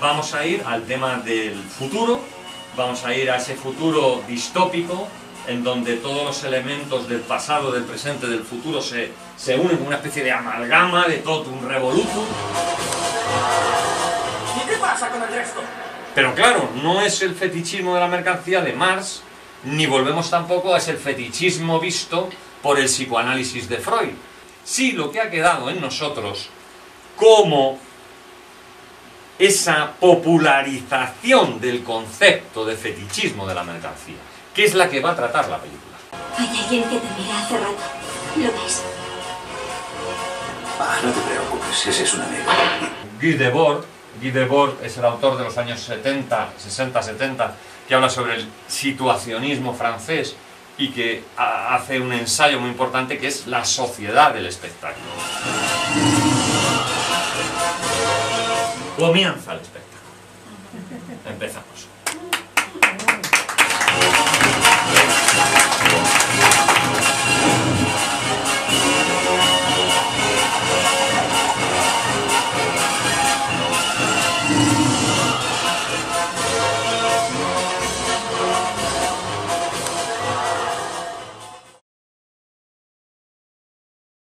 vamos a ir al tema del futuro, vamos a ir a ese futuro distópico, en donde todos los elementos del pasado, del presente, del futuro se, se unen en una especie de amalgama, de todo un revoluto. ¿Y qué pasa con el resto? Pero claro, no es el fetichismo de la mercancía de Marx, ni volvemos tampoco a ese fetichismo visto por el psicoanálisis de Freud. Sí, lo que ha quedado en nosotros como esa popularización del concepto de fetichismo de la mercancía, que es la que va a tratar la película. Hay alguien que te mira hace rato. ¿Lo ves? Ah, no te preocupes, ese es un amigo. Guy Debord, Guy Debord es el autor de los años 70, 60, 70, que habla sobre el situacionismo francés y que ha- hace un ensayo muy importante que es la sociedad del espectáculo. Comienza el espectáculo. Empezamos.